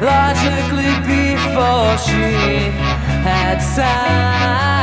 logically before she had time